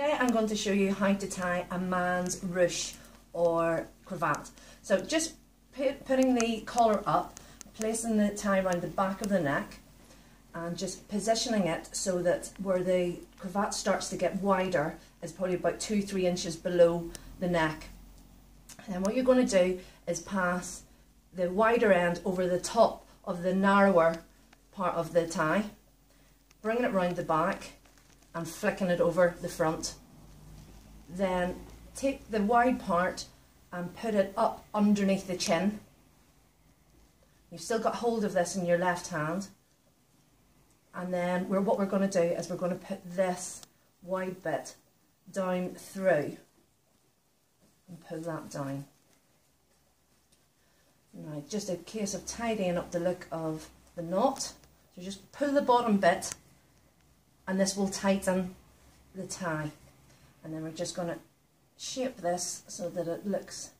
Today I'm going to show you how to tie a man's ruche or cravat. So just put, putting the collar up, placing the tie around the back of the neck and just positioning it so that where the cravat starts to get wider is probably about two, three inches below the neck. And then what you're going to do is pass the wider end over the top of the narrower part of the tie, bringing it round the back and flicking it over the front. Then take the wide part and put it up underneath the chin. You've still got hold of this in your left hand. And then we're, what we're going to do is we're going to put this wide bit down through and pull that down. Now, just a case of tidying up the look of the knot. So just pull the bottom bit and this will tighten the tie. And then we're just going to shape this so that it looks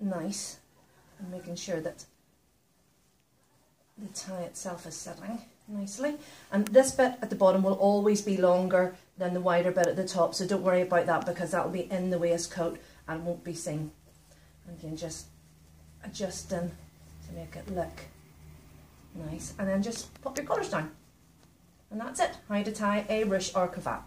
nice and making sure that the tie itself is sitting nicely. And this bit at the bottom will always be longer than the wider bit at the top, so don't worry about that because that will be in the waistcoat and won't be seen. And can just adjusting to make it look nice. And then just pop your collars down. And that's it, how to tie a ruche or cravat.